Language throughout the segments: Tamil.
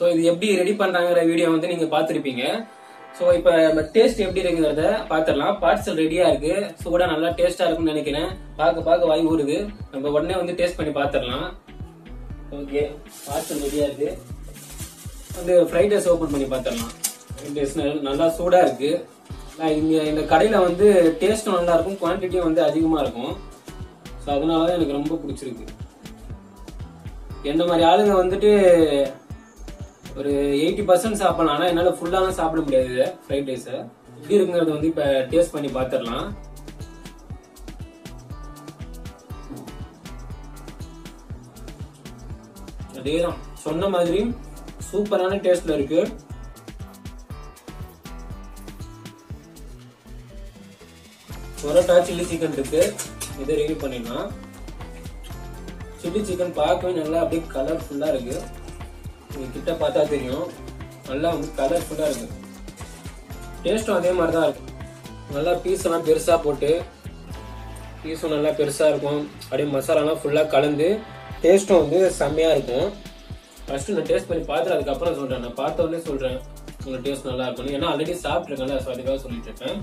ஸோ இது எப்படி ரெடி பண்ணுறாங்கிற வீடியோ வந்து நீங்கள் பார்த்துருப்பீங்க. ஸோ இப்போ நம்ம டேஸ்ட் எப்படி இருக்குங்கிறத பார்த்துடலாம். பார்சல் ரெடியாக இருக்குது சூடாக நல்லா டேஸ்ட்டாக இருக்கும்னு நினைக்கிறேன். பார்க்க பார்க்க வாய் ஊறுது. நம்ம உடனே வந்து டேஸ்ட் பண்ணி பார்த்துடலாம். ஓகே பார்சல் ரெடியாக இருக்குது வந்து ஃப்ரைட் ரைஸ் ஓப்பன் பண்ணி பார்த்துடலாம். ஃப்ரைட் ரைஸ் நல்லா சூடாக இருக்குது இங்கே இந்த கடையில் வந்து டேஸ்ட்டும் நல்லாயிருக்கும் குவான்டிட்டியும் வந்து அதிகமாக இருக்கும். ஸோ அதனால தான் எனக்கு ரொம்ப பிடிச்சிருக்கு. எந்த மாதிரி ஆளுங்க வந்துட்டு ஒரு எயிட்டி பர்சன்ட் சாப்பிடலாம். ஆனால் என்னால் ஃபுல்லாலாம் சாப்பிட முடியாது ஃப்ரைட் ரைஸை எப்படி இருக்குங்கிறத வந்து இப்போ டேஸ்ட் பண்ணி பார்த்துடலாம் அதேதான். சொன்ன மாதிரி சூப்பரான டேஸ்ட்ல இருக்கு. பரோட்டா சில்லி சிக்கன் இருக்கு. இதை ரிவ்யூ பண்ணிடலாம். சில்லி சிக்கன் பார்க்கவே நல்லா அப்படியே கலர்ஃபுல்லாக இருக்கு. நீங்கள் கிட்ட பார்த்தா தெரியும். நல்லா வந்து கலர்ஃபுல்லாக இருக்கு. டேஸ்ட்டும் அதே மாதிரி தான் இருக்கும் நல்லா பீஸெல்லாம் பெருசாக போட்டு பீஸும் நல்லா பெருசாக இருக்கும். அப்படியே மசாலாலாம் ஃபுல்லாக கலந்து டேஸ்ட்டும் வந்து செம்மையாக இருக்கும். ஃபஸ்ட்டு நான் டேஸ்ட் பண்ணி பார்த்துட்டு அதுக்கப்புறம் சொல்கிறேன் நான் பார்த்த உடனே சொல்றேன். உங்களுக்கு டேஸ்ட் நல்லா இருக்கும் ஏன்னா ஆல்ரெடி சாப்பிட்டுருக்கேன்ல ஸோ அதுக்காக சொல்லிட்டு இருக்கேன்.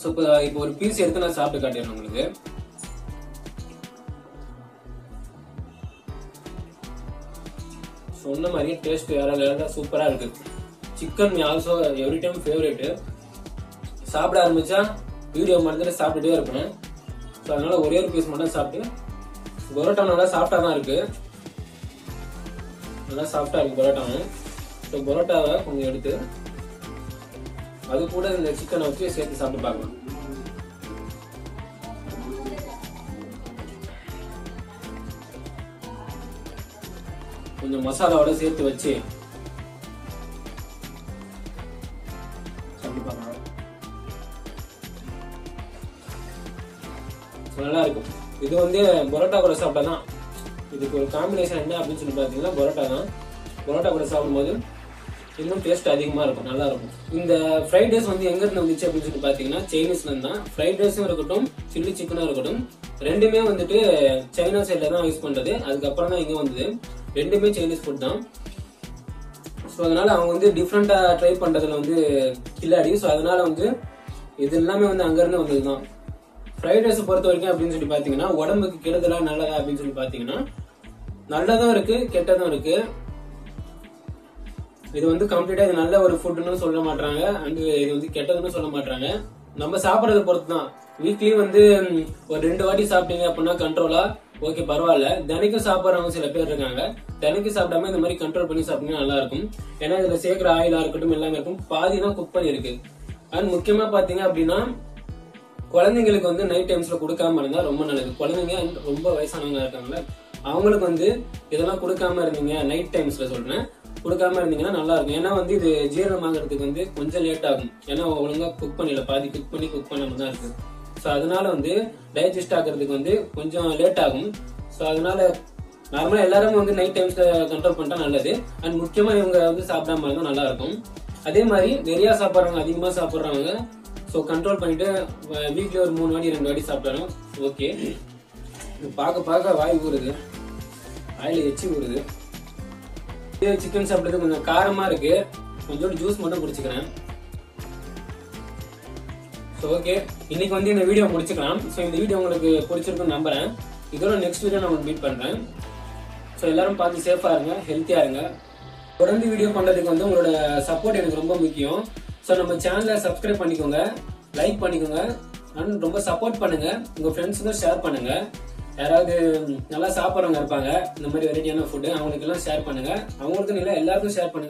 ஸோ இப்போ இப்போ ஒரு பீஸ் எடுத்து நான் சாப்பிட்டு காட்டிடுறேன் உங்களுக்கு. சொன்ன மாதிரியே டேஸ்ட் வேற லெவலில் சூப்பராக இருக்கு. Chicken also every time favourite சாப்பிட ஆரம்பிச்சா வீடியோ மட்டும் சாப்பிட்டுட்டே இருப்பேன். ஸோ அதனால ஒரே ஒரு பீஸ் மட்டும் சாப்பிட்டு பரோட்டா நல்லா சாஃப்டாக தான் இருக்கு. நல்லா சாஃப்டாக இருக்கு பரோட்டாவும். ஸோ பரோட்டாவை கொஞ்சம் எடுத்து அது கூட இந்த சிக்கனை வச்சு சேர்த்து சாப்பிட்டு பார்க்கலாம். கொஞ்சம் மசாலாவோட சேர்த்து வச்சு. சாப்பிட்டு பார்க்கலாம் நல்லா இருக்கும் இது வந்து பரோட்டா கூட சாப்பிட்டா தான் இதுக்கு ஒரு காம்பினேஷன் என்ன அப்படின்னு சொல்லி பார்த்தீங்கன்னா பரோட்டா தான். பரோட்டா கூட சாப்பிடும்போது இன்னும் டேஸ்ட் அதிகமாக இருக்கும் நல்லா இருக்கும் இந்த ஃப்ரைட் ரைஸ் வந்து எங்கேருந்து வந்துச்சு அப்படின்னு சொல்லி பார்த்தீங்கன்னா சைனீஸ்லேருந்து தான். ஃப்ரைட் ரைஸும் இருக்கட்டும் சில்லி சிக்கனும் இருக்கட்டும் ரெண்டுமே வந்துட்டு சைனா சைடில் தான் யூஸ் பண்ணுறது அதுக்கப்புறம் தான் இங்கே வந்தது. ரெண்டுமே சைனீஸ் ஃபுட் தான். ஸோ அதனால அவங்க வந்து டிஃப்ரெண்ட்டாக ட்ரை பண்ணுறதுல வந்து கில்லாடி ஸோ அதனால வந்து இது எல்லாமே வந்து அங்கேருந்து வந்தது தான். ஃப்ரைட் ரைஸ் பொறுத்த வரைக்கும் அப்படின்னு சொல்லி பார்த்தீங்கன்னா உடம்புக்கு கெடுதலா நல்லதா அப்படின்னு சொல்லி பார்த்தீங்கன்னா நல்லதும் இருக்குது கெட்டதும் இருக்குது இது வந்து கம்ப்ளீட்டா இது நல்ல ஒரு ஃபுட்னு சொல்ல மாட்டாங்க அண்ட் இது வந்து கெட்டதுன்னு சொல்ல மாட்டாங்க நம்ம சாப்பிட்றத பொறுத்து தான் வீக்லி வந்து ஒரு ரெண்டு வாட்டி சாப்பிட்டீங்க அப்படின்னா கண்ட்ரோலா ஓகே பரவாயில்ல. தினைக்கும் சாப்பிட்றவங்க சில பேர் இருக்காங்க. தினைக்கும் சாப்பிடாம இந்த மாதிரி கண்ட்ரோல் பண்ணி சாப்பிட்டீங்கன்னா நல்லா இருக்கும் ஏன்னா இதுல சேர்க்கிற ஆயிலா இருக்கட்டும் எல்லாமே இருக்கும் பாதி தான் குக் பண்ணிருக்கு அண்ட் முக்கியமா பாத்தீங்க அப்படின்னா குழந்தைங்களுக்கு வந்து நைட் டைம்ஸ்ல கொடுக்காம இருந்தா ரொம்ப நல்லது. குழந்தைங்க ரொம்ப வயசானவங்க இருக்காங்க அவங்களுக்கு வந்து இதெல்லாம் கொடுக்காம இருந்தீங்க நைட் டைம்ஸ்ல சொல்றேன். கொடுக்காம இருந்தீங்கன்னா நல்லா இருக்கும் ஏன்னா வந்து இது ஜீரணமாகறதுக்கு வந்து கொஞ்சம் லேட் ஆகும். ஏன்னா ஒழுங்கா குக் பண்ணல பாதி குக் பண்ணி குக் பண்ணாம தான் இருக்கு. ஸோ அதனால வந்து டைஜஸ்ட் ஆகிறதுக்கு வந்து கொஞ்சம் லேட் ஆகும். ஸோ அதனால நார்மலாக எல்லாரும் வந்து நைட் டைம்ஸில் கண்ட்ரோல் பண்ணிட்டா நல்லது. அண்ட் முக்கியமாக இவங்க வந்து சாப்பிடாம இருந்தால் நல்லா இருக்கும் அதே மாதிரி நிறையா சாப்பிட்றவங்க அதிகமாக சாப்பிட்றவங்க ஸோ கண்ட்ரோல் பண்ணிட்டு வீக்லி ஒரு மூணு வாட்டி ரெண்டு வாட்டி சாப்பிட்றோம் ஓகே பார்க்க பார்க்க வாய் ஊறுது. வாயில் எச்சி ஊறுது. இது சிக்கன் சாப்பிட்றது கொஞ்சம் காரமாக இருக்குது கொஞ்சோண்டு ஜூஸ் மட்டும் குடிச்சுக்கிறேன். ஸோ ஓகே இன்னைக்கு வந்து இந்த வீடியோ முடிச்சுக்கலாம். ஸோ இந்த வீடியோ உங்களுக்கு பிடிச்சிருக்குன்னு நம்புறேன். இதோட நெக்ஸ்ட் வீடியோ நான் உங்களுக்கு மீட் பண்ணுறேன் ஸோ எல்லாரும் பார்த்து சேஃபாக இருங்க ஹெல்த்தியாக இருங்க. தொடர்ந்து வீடியோ பண்ணுறதுக்கு வந்து உங்களோட சப்போர்ட் எனக்கு ரொம்ப முக்கியம். ஸோ நம்ம சேனலை சப்ஸ்கிரைப் பண்ணிக்கோங்க லைக் பண்ணிக்கோங்க அண்ட் ரொம்ப சப்போர்ட் பண்ணுங்கள் உங்கள் ஃப்ரெண்ட்ஸுக்கும் ஷேர் பண்ணுங்கள் யாராவது நல்லா சாப்பிட்றவங்க இருப்பாங்க இந்த மாதிரி வெரைட்டியான ஃபுட்டு அவங்களுக்கெல்லாம் ஷேர் பண்ணுங்கள் அவங்களுக்கும் இல்லை எல்லாருக்கும் ஷேர் பண்ணுங்கள்